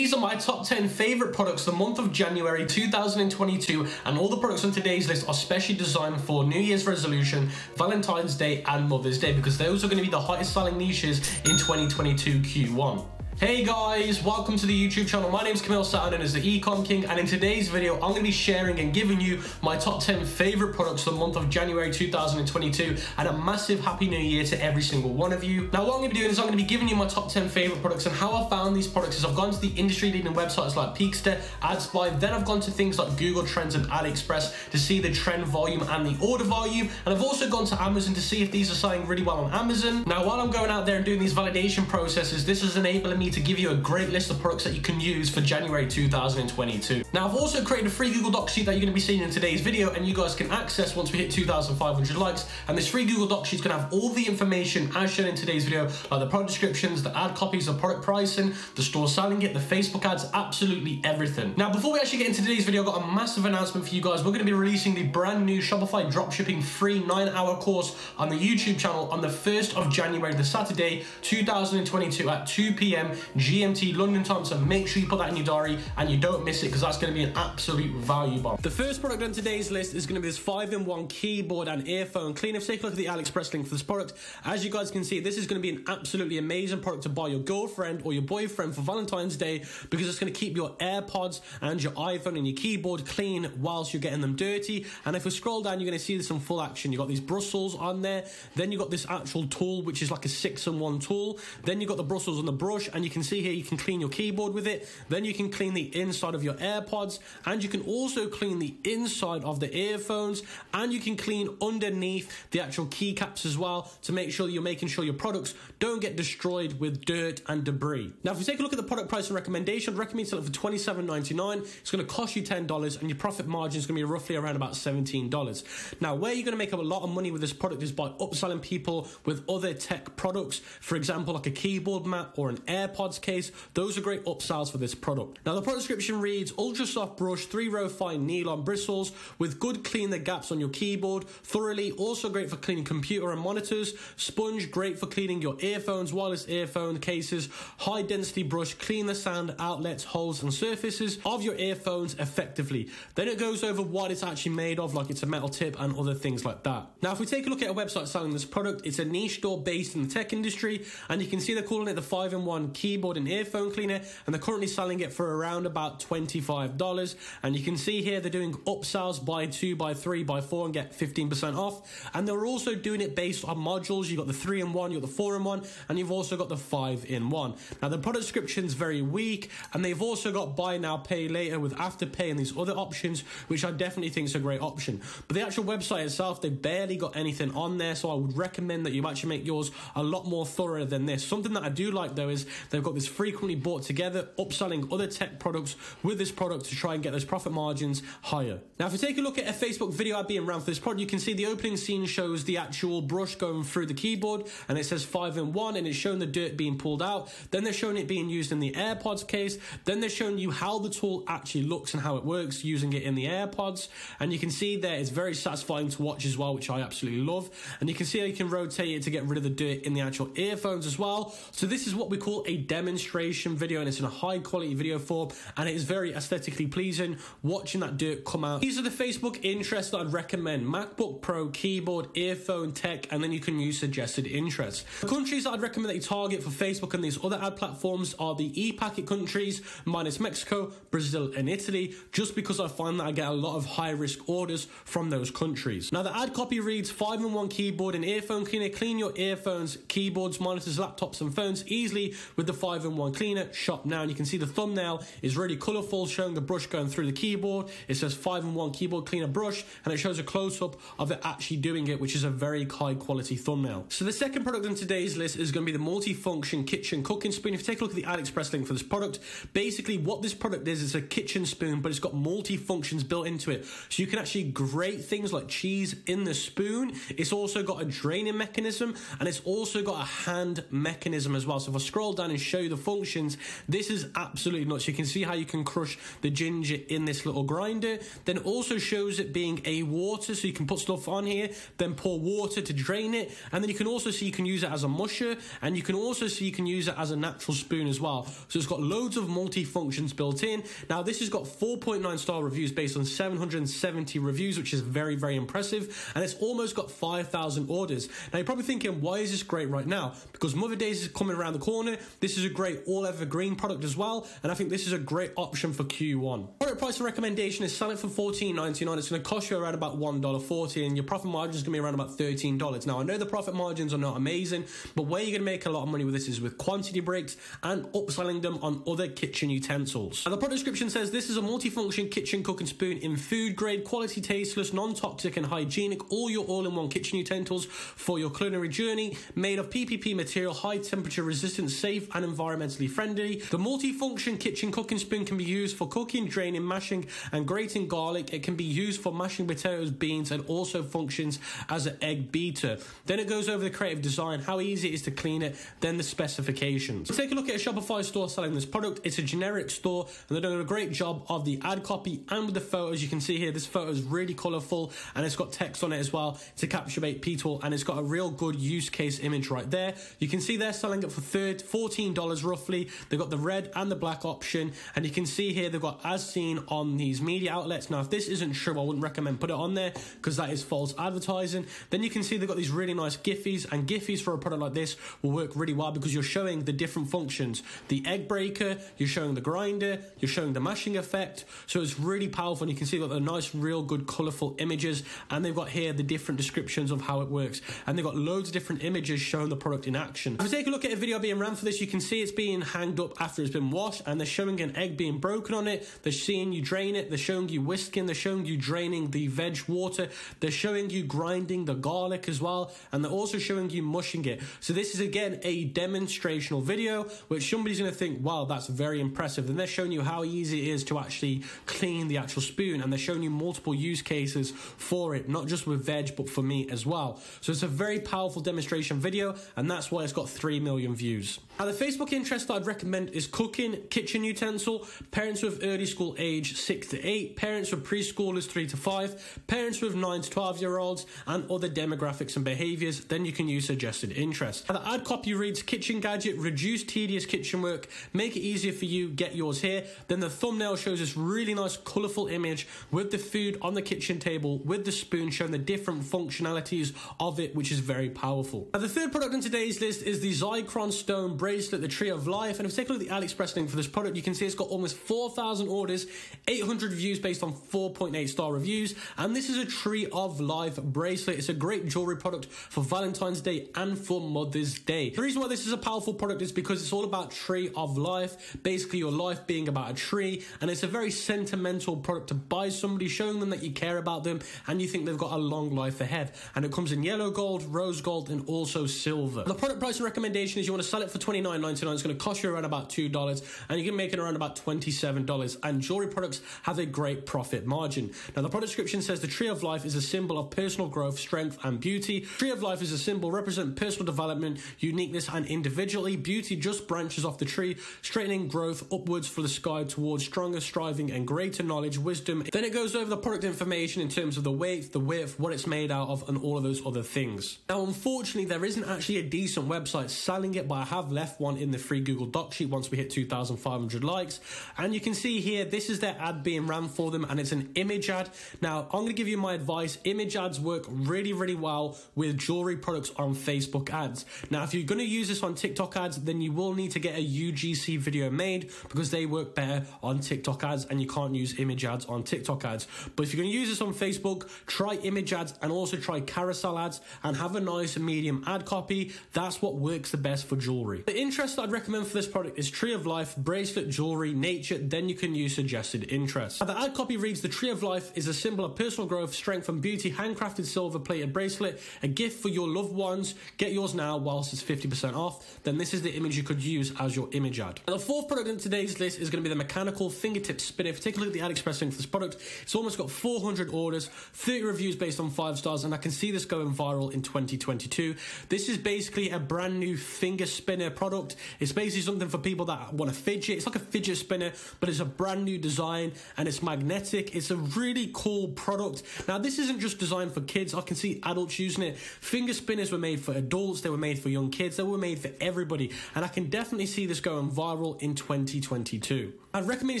These are my top 10 favorite products the month of January 2022 and all the products on today's list are specially designed for New Year's resolution, Valentine's Day and Mother's Day because those are going to be the hottest selling niches in 2022 Q1. Hey guys, welcome to the YouTube channel. My name is Kamil and as the Ecom King and in today's video I'm going to be sharing and giving you my top 10 favorite products for the month of January 2022 and a massive happy new year to every single one of you. Now what I'm going to be doing is I'm going to be giving you my top 10 favorite products and how I found these products is I've gone to the industry leading websites like Peeksta, AdSpy, then I've gone to things like Google Trends and AliExpress to see the trend volume and the order volume and I've also gone to Amazon to see if these are selling really well on Amazon. Now while I'm going out there and doing these validation processes this is enabling me to give you a great list of products that you can use for January 2022. Now, I've also created a free Google Doc sheet that you're going to be seeing in today's video, and you guys can access once we hit 2,500 likes. And this free Google Doc sheet is going to have all the information as shown in today's video, like the product descriptions, the ad copies, the product pricing, the store selling it, the Facebook ads, absolutely everything. Now, before we actually get into today's video, I've got a massive announcement for you guys. We're going to be releasing the brand new Shopify dropshipping free nine-hour course on the YouTube channel on the 1st of January, the Saturday, 2022 at 2 p.m. GMT London time. So make sure you put that in your diary and you don't miss it because that's going to be an absolute value bomb. The first product on today's list is going to be this 5-in-1 keyboard and earphone cleaner. If take a look at the AliExpress link for this product. As you guys can see, this is going to be an absolutely amazing product to buy your girlfriend or your boyfriend for Valentine's Day because it's going to keep your AirPods and your iPhone and your keyboard clean whilst you're getting them dirty. And if we scroll down, you're going to see this in full action. You've got these bristles on there. Then you've got this actual tool, which is like a 6-in-1 tool. Then you've got the bristles on the brush. And you can see here, you can clean your keyboard with it. Then you can clean the inside of your AirPods. And you can also clean the inside of the earphones. And you can clean underneath the actual keycaps as well to make sure you're making sure your products don't get destroyed with dirt and debris. Now, if you take a look at the product price and recommendation, I'd recommend selling for $27.99. It's going to cost you $10 and your profit margin is going to be roughly around about $17. Now, where you're going to make a lot of money with this product is by upselling people with other tech products. For example, like a keyboard mat or an AirPods case. Those are great upsells for this product. Now, the product description reads ultra soft brush, three row fine nylon bristles with good clean the gaps on your keyboard thoroughly. Also great for cleaning computer and monitors. Sponge, great for cleaning your earphones, wireless earphone cases. High density brush, clean the sound outlets, holes, and surfaces of your earphones effectively. Then it goes over what it's actually made of, like it's a metal tip and other things like that. Now, if we take a look at a website selling this product, it's a niche store based in the tech industry, and you can see they're calling it the 5 in 1 keyboard and earphone cleaner, and they're currently selling it for around about $25. And you can see here they're doing upsells by two, by three, by four, and get 15% off. And they're also doing it based on modules. You've got the 3 in 1, you've got the 4 in 1, and you've also got the 5 in 1. Now, the product description is very weak, and they've also got buy now, pay later with Afterpay and these other options, which I definitely think is a great option. But the actual website itself, they barely got anything on there, so I would recommend that you actually make yours a lot more thorough than this. Something that I do like though is they've got this frequently bought together, upselling other tech products with this product to try and get those profit margins higher. Now, if we take a look at a Facebook video ad being ran for this product, you can see the opening scene shows the actual brush going through the keyboard and it says 5 in 1 and it's showing the dirt being pulled out. Then they're showing it being used in the AirPods case. Then they're showing you how the tool actually looks and how it works using it in the AirPods. And you can see there it's very satisfying to watch as well, which I absolutely love. And you can see how you can rotate it to get rid of the dirt in the actual earphones as well. So this is what we call a demonstration video and it's in a high quality video form and it is very aesthetically pleasing watching that dirt come out. These are the Facebook interests that I'd recommend. MacBook Pro, keyboard, earphone, tech, and then you can use suggested interests. The countries that I'd recommend that you target for Facebook and these other ad platforms are the e-packet countries minus Mexico, Brazil, and Italy, just because I find that I get a lot of high risk orders from those countries. Now the ad copy reads 5-in-1 keyboard and earphone cleaner. Clean your earphones, keyboards, monitors, laptops, and phones easily with the 5-in-1 cleaner. Shop now. And you can see the thumbnail is really colorful, showing the brush going through the keyboard. It says 5-in-1 keyboard cleaner brush, and it shows a close-up of it actually doing it, which is a very high quality thumbnail. So the second product on today's list is going to be the multi-function kitchen cooking spoon. If you take a look at the AliExpress link for this product, basically what this product is, is a kitchen spoon, but it's got multi-functions built into it. So you can actually grate things like cheese in the spoon. It's also got a draining mechanism, and it's also got a hand mechanism as well. So if I scroll down and show you the functions. This is absolutely nuts. You can see how you can crush the ginger in this little grinder. Then also shows it being a water, so you can put stuff on here, then pour water to drain it. And then you can also see you can use it as a musher, and you can also see you can use it as a natural spoon as well. So it's got loads of multi-functions built in. Now this has got 4.9 star reviews based on 770 reviews, which is very, very impressive. And it's almost got 5,000 orders. Now you're probably thinking, why is this great right now? Because Mother Days is coming around the corner. This is a great all evergreen product as well. And I think this is a great option for Q1. Product price and recommendation is sell it for $14.99. It's going to cost you around about $1.40 and your profit margin is going to be around about $13. Now I know the profit margins are not amazing, but where you're going to make a lot of money with this is with quantity breaks and upselling them on other kitchen utensils. And the product description says this is a multifunction kitchen cooking spoon in food grade, quality tasteless, non-toxic and hygienic, all your all-in-one kitchen utensils for your culinary journey, made of PPP material, high temperature resistant, safe and environmentally friendly. The multifunction kitchen cooking spoon can be used for cooking, draining, mashing and grating garlic. It can be used for mashing potatoes, beans and also functions as an egg beater. Then it goes over the creative design, how easy it is to clean it, then the specifications. Let's take a look at a Shopify store selling this product. It's a generic store and they're doing a great job of the ad copy and with the photos. You can see here, this photo is really colorful and it's got text on it as well to captivate people and it's got a real good use case image right there. You can see they're selling it for $14 roughly. They've got the red and the black option and you can see here they've got as seen on these media outlets. Now, if this isn't true, I wouldn't recommend put it on there because that is false advertising. Then you can see they've got these really nice Giphies and Giphies for a product like this will work really well because you're showing the different functions. The egg breaker, you're showing the grinder, you're showing the mashing effect. So it's really powerful and you can see that the nice, real good, colorful images. And they've got here the different descriptions of how it works. And they've got loads of different images showing the product in action. If we take a look at a video being ran for this, you can see it's being hanged up after it's been washed and they're showing an egg being broken on it. They're seeing you drain it. They're showing you whisking. They're showing you draining the veg water. They're showing you grinding the garlic as well. And they're also showing you mushing it. So this is again a demonstrational video, which somebody's going to think, wow, that's very impressive. And they're showing you how easy it is to actually clean the actual spoon. And they're showing you multiple use cases for it, not just with veg, but for meat as well. So it's a very powerful demonstration video. And that's why it's got 3 million views. Now, the Facebook interest that I'd recommend is cooking, kitchen utensil, parents with early school age 6 to 8, parents with preschoolers 3 to 5, parents with 9 to 12 year olds, and other demographics and behaviors. Then you can use suggested interest. Now, the ad copy reads kitchen gadget, reduce tedious kitchen work, make it easier for you, get yours here. Then the thumbnail shows this really nice, colorful image with the food on the kitchen table, with the spoon showing the different functionalities of it, which is very powerful. Now, the third product on today's list is the Zircon Stone Bracelet, the Tree of Life. And if you take a look at the AliExpress link for this product, you can see it's got almost 4,000 orders, 800 reviews based on 4.8 star reviews. And this is a Tree of Life bracelet. It's a great jewelry product for Valentine's Day and for Mother's Day. The reason why this is a powerful product is because it's all about Tree of Life, basically your life being about a tree. And it's a very sentimental product to buy somebody, showing them that you care about them and you think they've got a long life ahead. And it comes in yellow gold, rose gold, and also silver. The product price recommendation is you want to sell it for $29.99. It's going to cost you around about $2 and you can make it around about $27. And jewelry products have a great profit margin. Now, the product description says the tree of life is a symbol of personal growth, strength, and beauty. Tree of life is a symbol representing personal development, uniqueness, and individually. Beauty just branches off the tree, straightening growth upwards for the sky towards stronger striving and greater knowledge, wisdom. Then it goes over the product information in terms of the weight, the width, what it's made out of, and all of those other things. Now, unfortunately, there isn't actually a decent website selling it, but I have left one in the free Google Doc sheet once we hit 2,500 likes. And you can see here, this is their ad being ran for them, and it's an image ad. Now, I'm going to give you my advice. Image ads work really, really well with jewelry products on Facebook ads. Now, if you're going to use this on TikTok ads, then you will need to get a UGC video made because they work better on TikTok ads and you can't use image ads on TikTok ads. But if you're going to use this on Facebook, try image ads and also try carousel ads and have a nice medium ad copy. That's what works the best for jewelry. The interest that I'd recommend for this product is Tree of Life, bracelet, jewelry, nature, then you can use suggested interest. Now, the ad copy reads The Tree of Life is a symbol of personal growth, strength, and beauty, handcrafted silver plated bracelet, a gift for your loved ones. Get yours now whilst it's 50% off. Then this is the image you could use as your image ad. Now, the fourth product in today's list is going to be the mechanical fingertip spinner. If you take a look at the AliExpress link for this product, it's almost got 400 orders, 30 reviews based on five stars, and I can see this going viral in 2022. This is basically a brand new finger spinner product. It's basically something for people that want to fidget. It's like a fidget spinner, but it's a brand new design and it's magnetic. It's a really cool product. Now, this isn't just designed for kids. I can see adults using it. Finger spinners were made for adults. They were made for young kids. They were made for everybody. And I can definitely see this going viral in 2022. I'd recommend you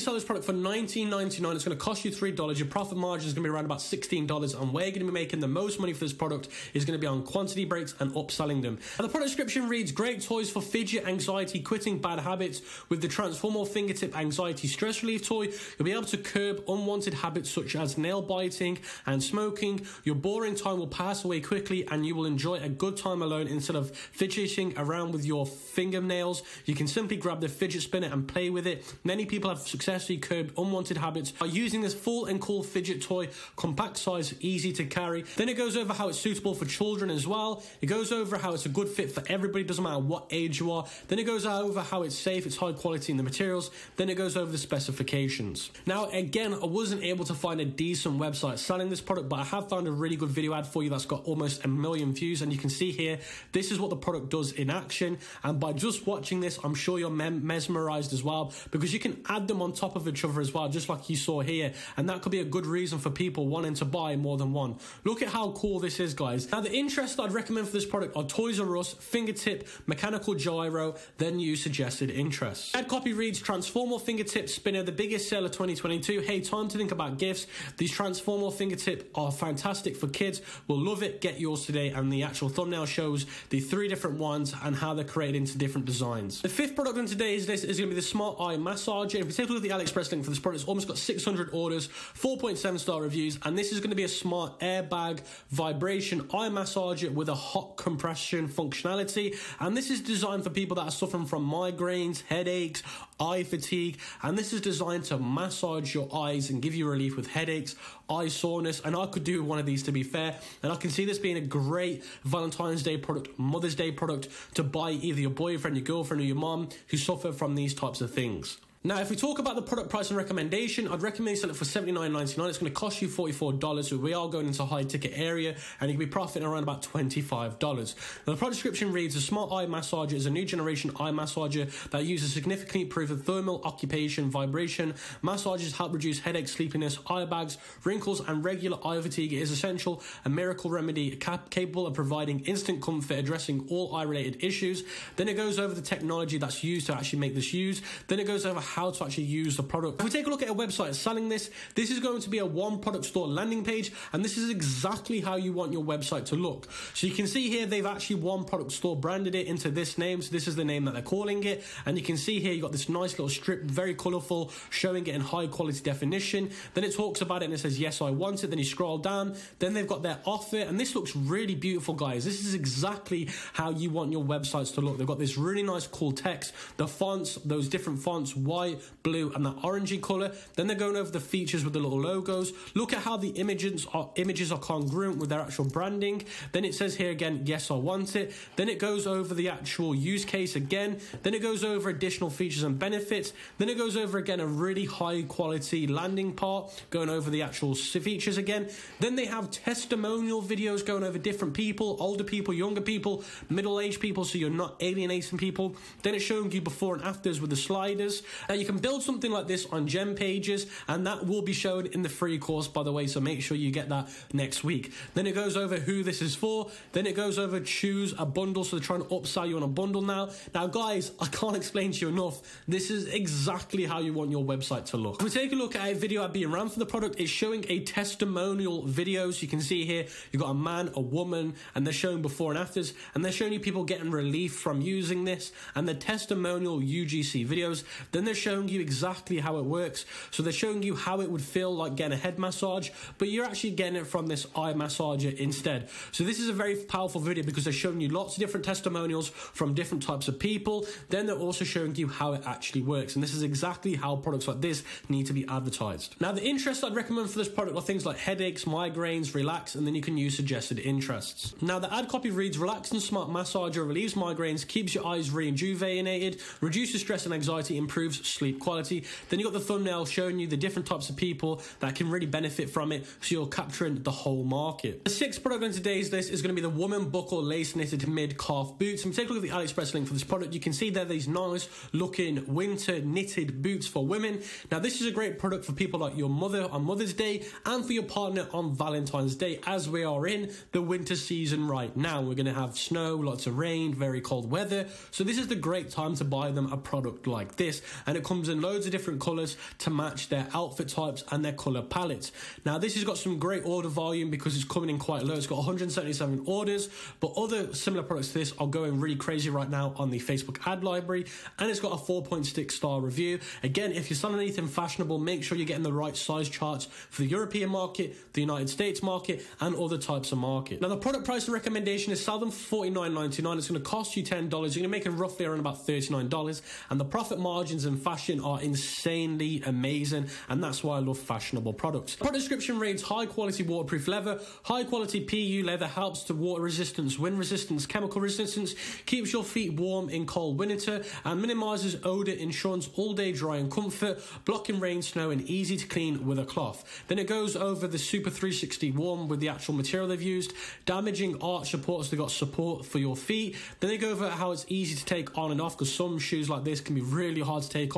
sell this product for $19.99. It's going to cost you $3. Your profit margin is going to be around about $16. And where you're going to be making the most money for this product is going to be on quantity breaks and upselling them. And the product description reads great toys for fidget, anxiety, quitting bad habits. With the Transformer Fingertip Anxiety Stress Relief Toy, you'll be able to curb unwanted habits such as nail biting and smoking. Your boring time will pass away quickly and you will enjoy a good time alone instead of fidgeting around with your fingernails. You can simply grab the fidget spinner and play with it. Many people have successfully curbed unwanted habits by using this full and cool fidget toy, compact size, easy to carry. Then it goes over how it's suitable for children as well. It goes over how it's a good fit for everybody, doesn't matter what age you are. Then it goes over how it's safe, it's high quality in the materials. Then it goes over the specifications. Now, again, I wasn't able to find a decent website selling this product, but I have found a really good video ad for you that's got almost a million views. And you can see here, this is what the product does in action. And by just watching this, I'm sure you're mesmerized as well because you can add them on top of each other as well, just like you saw here. And that could be a good reason for people wanting to buy more than one. Look at how cool this is, guys. Now, the interest I'd recommend for this product are Toys R Us, Fingertip, Mechanical Gyro, then you suggested interest. Ad copy reads Transformer Fingertip Spinner, the biggest seller 2022. Hey, time to think about gifts. These Transformer Fingertip are fantastic for kids. Will love it. Get yours today. And the actual thumbnail shows the three different ones and how they're created into different designs. The fifth product on today's list is going to be the Smart Eye Massager. If we take a look at the AliExpress link for this product, it's almost got 600 orders, 4.7 star reviews, and this is going to be a smart airbag vibration eye massager with a hot compression functionality. And this is designed for people that are suffering from migraines, headaches, eye fatigue, and this is designed to massage your eyes and give you relief with headaches, eye soreness. And I could do one of these to be fair, and I can see this being a great Valentine's Day product, Mother's Day product to buy either your boyfriend, your girlfriend, or your mom who suffer from these types of things. Now, if we talk about the product price and recommendation, I'd recommend you sell it for $79.99. It's going to cost you $44, so we are going into a high ticket area, and you can be profiting around about $25. Now, the product description reads, a smart eye massager is a new generation eye massager that uses significantly improved thermal occupation vibration. Massages help reduce headaches, sleepiness, eye bags, wrinkles, and regular eye fatigue. It is essential, a miracle remedy cap- capable of providing instant comfort, addressing all eye-related issues. Then it goes over the technology that's used to actually make this use. Then it goes over how to actually use the product. If we take a look at a website selling this, this is going to be a one product store landing page, and this is exactly how you want your website to look. So you can see here they've actually one product store branded it into this name. So this is the name that they're calling it. And you can see here you got this nice little strip, very colorful, showing it in high quality definition. Then it talks about it and it says, Yes, I want it. Then you scroll down. Then they've got their offer, and this looks really beautiful, guys. This is exactly how you want your websites to look. They've got this really nice, cool text, the fonts, those different fonts, white, blue, and that orangey color. Then they're going over the features with the little logos. Look at how the images are images are congruent with their actual branding. Then it says here again, yes, I want it. Then it goes over the actual use case again. Then it goes over additional features and benefits. Then it goes over again a really high quality landing part, going over the actual features again. Then they have testimonial videos going over different people, older people, younger people, middle aged people, so you're not alienating people. Then it's showing you before and afters with the sliders. Now you can build something like this on GemPages, and that will be shown in the free course, by the way. So make sure you get that next week. Then it goes over who this is for. Then it goes over choose a bundle. So they're trying to upsell you on a bundle now. Now, guys, I can't explain to you enough. This is exactly how you want your website to look. If we take a look at a video I've been ran for the product, it's showing a testimonial video. So you can see here, you've got a man, a woman, and they're showing before and afters, and they're showing you people getting relief from using this, and the testimonial UGC videos. Then they're showing you exactly how it works. So they're showing you how it would feel like getting a head massage, but you're actually getting it from this eye massager instead. So this is a very powerful video because they're showing you lots of different testimonials from different types of people. Then they're also showing you how it actually works. And this is exactly how products like this need to be advertised. Now, the interests I'd recommend for this product are things like headaches, migraines, relax, and then you can use suggested interests. Now, the ad copy reads Relax and Smart Massager relieves migraines, keeps your eyes rejuvenated, reduces stress and anxiety, improves sleep quality. Then you got the thumbnail showing you the different types of people that can really benefit from it, so you're capturing the whole market. The sixth product on today's list is going to be the woman buckle lace knitted mid calf boots. And take a look at the AliExpress link for this product. You can see there these nice looking winter knitted boots for women. Now, this is a great product for people like your mother on Mother's Day and for your partner on Valentine's Day, as we are in the winter season right now. We're going to have snow, lots of rain, very cold weather. So, this is the great time to buy them a product like this. And it comes in loads of different colors to match their outfit types and their color palettes. Now, this has got some great order volume because it's coming in quite low. It's got 177 orders, but other similar products to this are going really crazy right now on the Facebook ad library. And it's got a 4.6 star review. Again, if you're selling anything fashionable, make sure you're getting the right size charts for the European market, the United States market, and other types of market. Now, the product price and recommendation is sell them for $49.99. It's going to cost you $10. You're going to make it roughly around about $39. And the profit margins in fashion are insanely amazing. And that's why I love fashionable products. Product description reads high quality waterproof leather, high quality PU leather helps to water resistance, wind resistance, chemical resistance, keeps your feet warm in cold winter, and minimizes odor, ensures all day dry and comfort, blocking rain, snow, and easy to clean with a cloth. Then it goes over the Super 360 warm with the actual material they've used, damaging arch supports, they've got support for your feet. Then they go over how it's easy to take on and off because some shoes like this can be really hard to take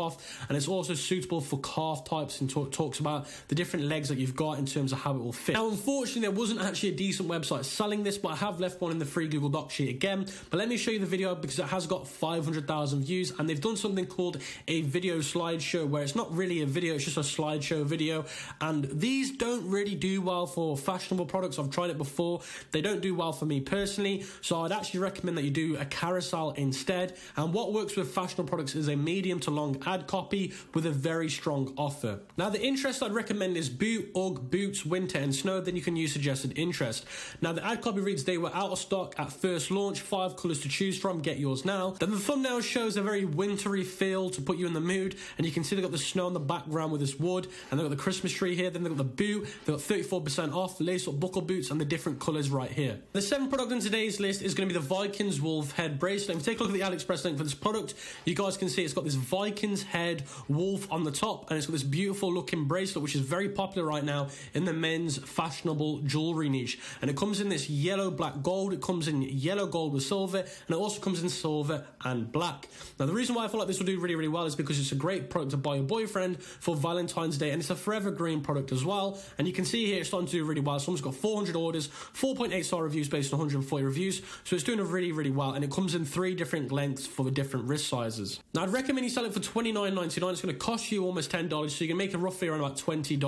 and it's also suitable for calf types and talk, talks about the different legs that you've got in terms of how it will fit. Now, unfortunately, there wasn't actually a decent website selling this, but I have left one in the free Google Doc sheet again. But let me show you the video because it has got 500,000 views, and they've done something called a video slideshow where it's not really a video, it's just a slideshow video. And these don't really do well for fashionable products. I've tried it before, they don't do well for me personally. So I'd actually recommend that you do a carousel instead. And what works with fashionable products is a medium to long ad copy with a very strong offer. Now, the interest I'd recommend is boot, UGG, boots, winter, and snow. Then you can use suggested interest. Now, the ad copy reads they were out of stock at first launch, five colors to choose from. Get yours now. Then the thumbnail shows a very wintry feel to put you in the mood, and you can see they've got the snow in the background with this wood, and they've got the Christmas tree here. Then they've got the boot, they've got 34% off, lace up buckle boots, and the different colors right here. The seventh product on today's list is going to be the Vikings Wolf Head Bracelet. If you take a look at the AliExpress link for this product, you guys can see it's got this Vikings head wolf on the top, and it's got this beautiful looking bracelet, which is very popular right now in the men's fashionable jewelry niche. And it comes in this yellow, black, gold. It comes in yellow, gold with silver, and it also comes in silver and black. Now, the reason why I feel like this will do really, really well is because it's a great product to buy your boyfriend for Valentine's Day, and it's a forever green product as well. And you can see here it's starting to do really well. Someone's got 400 orders, 4.8 star reviews based on 140 reviews, so it's doing really, really well. And it comes in three different lengths for the different wrist sizes. Now, I'd recommend you sell it for $29.99. It's going to cost you almost $10, so you can make it roughly around about $20.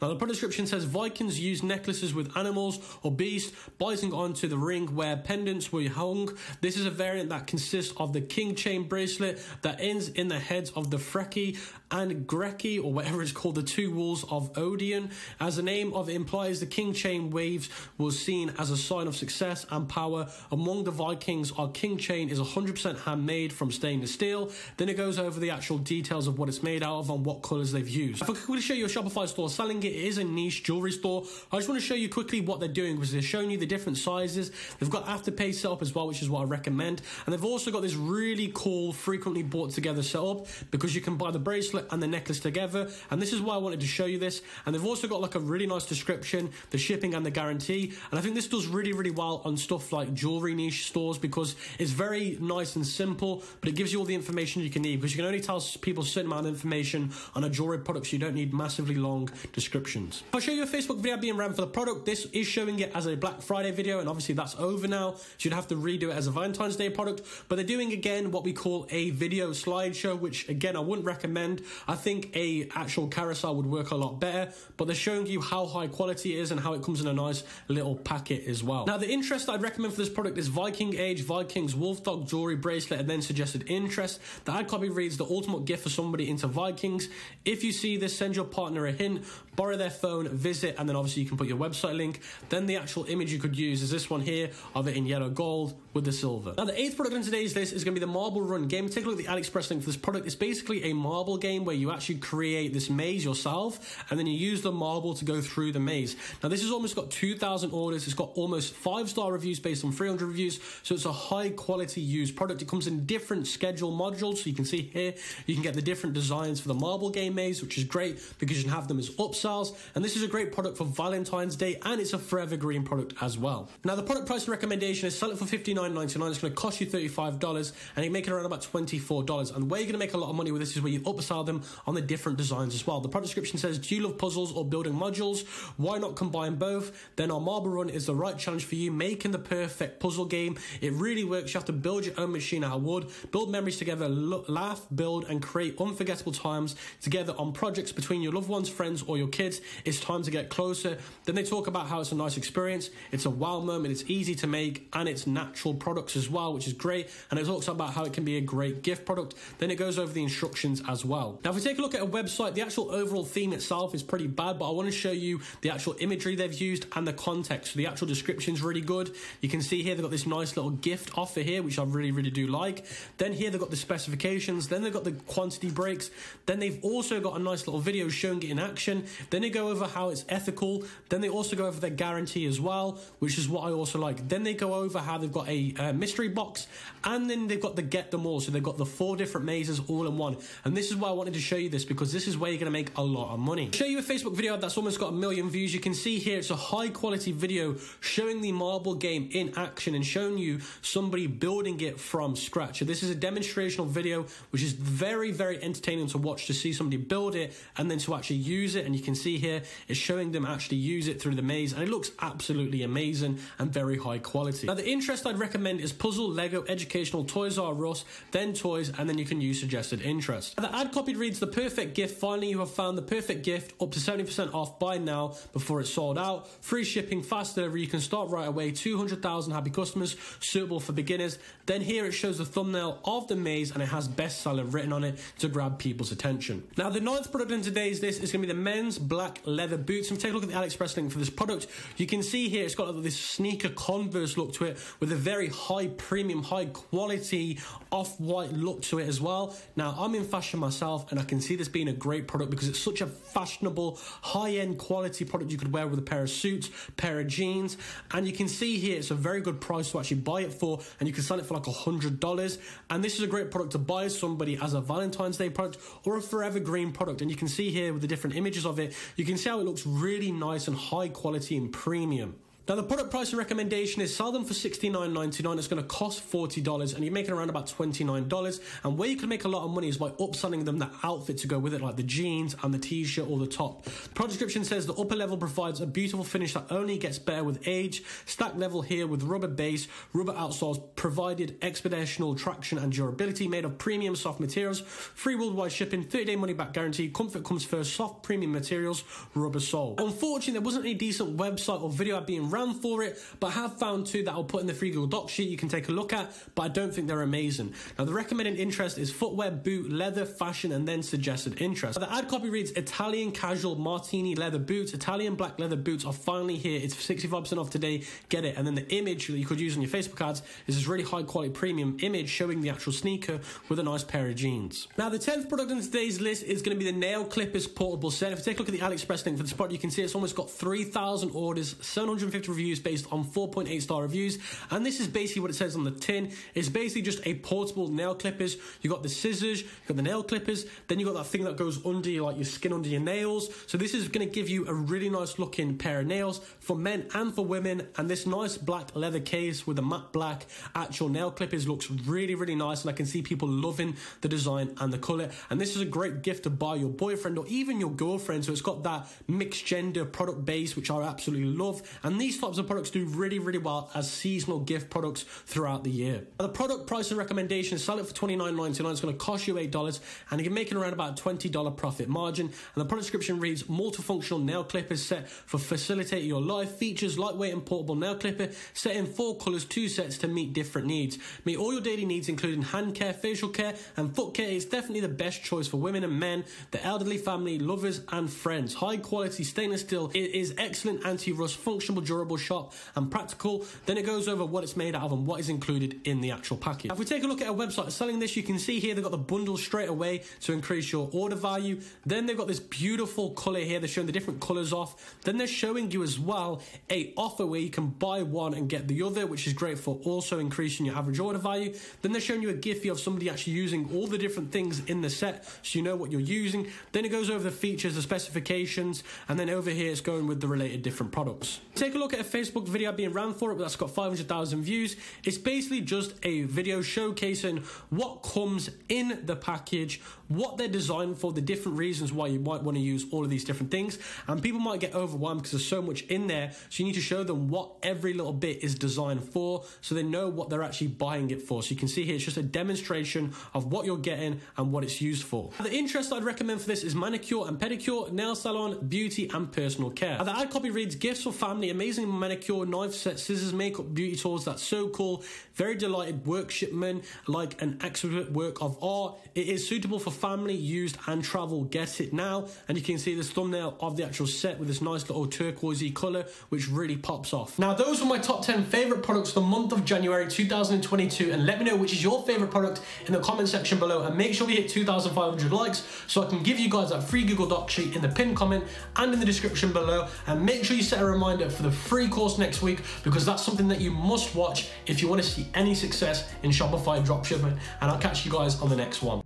Now, the product description says Vikings use necklaces with animals or beasts, biting onto the ring where pendants were hung. This is a variant that consists of the king chain bracelet that ends in the heads of the Freki and Greki, or whatever it's called, the two walls of Odin. As the name of it implies, the king chain waves was seen as a sign of success and power. Among the Vikings, our king chain is 100% handmade from stainless steel. Then it goes over the actual details of what it's made out of and what colors they've used. If I quickly show you a Shopify store selling it, it is a niche jewelry store. I just want to show you quickly what they're doing because they're showing you the different sizes. They've got afterpay set up as well, which is what I recommend. And they've also got this really cool, frequently bought together setup because you can buy the bracelet and the necklace together. And this is why I wanted to show you this. And they've also got like a really nice description, the shipping and the guarantee. And I think this does really, really well on stuff like jewelry niche stores because it's very nice and simple, but it gives you all the information you can need because you can only tell people certain amount of information on a jewelry product, so you don't need massively long descriptions. I'll show you a Facebook video being ran for the product. This is showing it as a Black Friday video, and obviously that's over now, so you'd have to redo it as a Valentine's Day product. But they're doing again what we call a video slideshow, which again I wouldn't recommend. I think a actual carousel would work a lot better, but they're showing you how high quality it is and how it comes in a nice little packet as well. Now the interest I'd recommend for this product is Viking Age Vikings Wolf Dog Jewelry Bracelet and then suggested interest. The ad copy reads the ultimate gift for somebody into Vikings. If you see this, send your partner a hint, borrow their phone, visit, and then obviously you can put your website link. Then the actual image you could use is this one here of it in yellow gold with the silver. Now the eighth product on today's list is going to be the Marble Run game. Take a look at the AliExpress link for this product. It's basically a marble game where you actually create this maze yourself and then you use the marble to go through the maze. Now this has almost got 2,000 orders. It's got almost five star reviews based on 300 reviews. So it's a high quality used product. It comes in different schedule modules. So you can see here, You can get the different designs for the marble game maze, which is great because you can have them as And this is a great product for Valentine's Day and it's a forever green product as well. Now, the product price recommendation is sell it for $59.99. It's going to cost you $35 and you make it around about $24. And where you're going to make a lot of money with this is where you upsell them on the different designs as well. The product description says, Do you love puzzles or building modules? Why not combine both? Then our Marble Run is the right challenge for you, making the perfect puzzle game. It really works. You have to build your own machine out of wood, build memories together, laugh, build, and create unforgettable times together on projects between your loved ones, friends, or your kids. It's time to get closer. Then they talk about how it's a nice experience, it's a wow moment, it's easy to make, and it's natural products as well, which is great. And it talks about how it can be a great gift product. Then it goes over the instructions as well. Now, if we take a look at a website, the actual overall theme itself is pretty bad, but I want to show you the actual imagery they've used and the context. So the actual description is really good. You can see here they've got this nice little gift offer here, which I really, really do like. Then here they've got the specifications. Then they've got the quantity breaks. Then they've also got a nice little video showing it in action. Then they go over how it's ethical. Then they also go over their guarantee as well, which is what I also like. Then they go over how they've got a uh, mystery box and then they've got the get them all. So they've got the four different mazes all in one. And this is why I wanted to show you this because this is where you're going to make a lot of money. I'll show you a Facebook video that's almost got a million views. You can see here it's a high quality video showing the marble game in action and showing you somebody building it from scratch. So this is a demonstrational video which is very, very entertaining to watch to see somebody build it and then to actually use it. And you can see here it's showing them actually use it through the maze and it looks absolutely amazing and very high quality. Now the interest I'd recommend is puzzle, Lego, educational, Toys R Us, then toys, and then you can use suggested interest. The ad copy reads the perfect gift. Finally, you have found the perfect gift up to 70% off by now before it's sold out. Free shipping, fast delivery. You can start right away. 200,000 happy customers, suitable for beginners. Then here it shows the thumbnail of the maze and it has bestseller written on it to grab people's attention. Now, the ninth product in today's list is going to be the men's black leather boots. And take a look at the AliExpress link for this product. You can see here it's got this sneaker converse look to it with a very high premium, high quality off-white look to it as well. Now, I'm in fashion myself and I can see this being a great product because it's such a fashionable, high-end quality product you could wear with a pair of suits, pair of jeans. And you can see here it's a very good price to actually buy it for and you can sell it for like a $100. And this is a great product to buy somebody as a Valentine's Day product or a Forever Green product. And you can see here with the different images of it, you can see how it looks really nice and high quality and premium. Now, the product pricing recommendation is sell them for $69.99. It's going to cost $40 and you're making around about $29. And where you can make a lot of money is by upselling them the outfit to go with it, like the jeans and the t shirt or the top. Product description says the upper level provides a beautiful finish that only gets better with age. Stack level here with rubber base, rubber outsoles provided expeditional traction and durability made of premium soft materials. Free worldwide shipping, 30 day money back guarantee. Comfort comes first, soft premium materials, rubber sole. Unfortunately, there wasn't any decent website or video being ran for it, but I have found two that I'll put in the free Google Doc sheet you can take a look at, but I don't think they're amazing. Now, the recommended interest is footwear, boot, leather, fashion, and then suggested interest. The ad copy reads Italian casual martini leather boots. Italian black leather boots are finally here. It's 65% off today. Get it. And then the image that you could use on your Facebook ads is this really high quality premium image showing the actual sneaker with a nice pair of jeans. Now, the 10th product on today's list is going to be the Nail Clippers portable set. If you take a look at the AliExpress link for this product, you can see it's almost got 3,000 orders, 750 reviews based on 4.8 star reviews. And this is basically what it says on the tin. It's basically just a portable nail clippers. You got the scissors, you got the nail clippers, then you got that thing that goes under your, like your skin under your nails. So this is going to give you a really nice looking pair of nails for men and for women. And this nice black leather case with a matte black actual nail clippers looks really, really nice. And I can see people loving the design and the color. And this is a great gift to buy your boyfriend or even your girlfriend. So it's got that mixed gender product base, which I absolutely love. And these types of products do really, really well as seasonal gift products throughout the year. The product price and recommendation sell it for $29.99. It's going to cost you $8 and you're making around about $20 profit margin. And the product description reads multifunctional nail clipper set for facilitating your life. Features lightweight and portable nail clipper set in four colors, two sets to meet different needs. Meet all your daily needs, including hand care, facial care, and foot care. It's definitely the best choice for women and men, the elderly, family, lovers, and friends. High quality stainless steel. It is excellent anti rust, functional, durable durable shop and practical. Then it goes over what it's made out of and what is included in the actual package. Now, if we take a look at a website selling this, you can see here they've got the bundle straight away to increase your order value. Then they've got this beautiful color here. They're showing the different colors off. Then they're showing you as well a offer where you can buy one and get the other, which is great for also increasing your average order value. Then they're showing you a Giphy of somebody actually using all the different things in the set so you know what you're using. Then it goes over the features, the specifications, and then over here it's going with the related different products. Take a look at a Facebook video I've been around for it, that's got 500,000 views. It's basically just a video showcasing what comes in the package, what they're designed for, the different reasons why you might want to use all of these different things. And people might get overwhelmed because there's so much in there. So you need to show them what every little bit is designed for so they know what they're actually buying it for. So you can see here, it's just a demonstration of what you're getting and what it's used for. Now, the interest I'd recommend for this is manicure and pedicure, nail salon, beauty, and personal care. Now, the ad copy reads gifts for family, amazing manicure, knife set, scissors, makeup, beauty tools. That's so cool. Very delighted workshipman, like an exquisite work of art. It is suitable for family, used, and travel. Get it now. And you can see this thumbnail of the actual set with this nice little turquoisey color, which really pops off. Now, those were my top 10 favorite products for the month of January 2022. And let me know which is your favorite product in the comment section below. And make sure we hit 2,500 likes so I can give you guys that free Google Doc sheet in the pinned comment and in the description below. And make sure you set a reminder for the free course next week because that's something that you must watch if you want to see any success in Shopify dropshipping. And I'll catch you guys on the next one.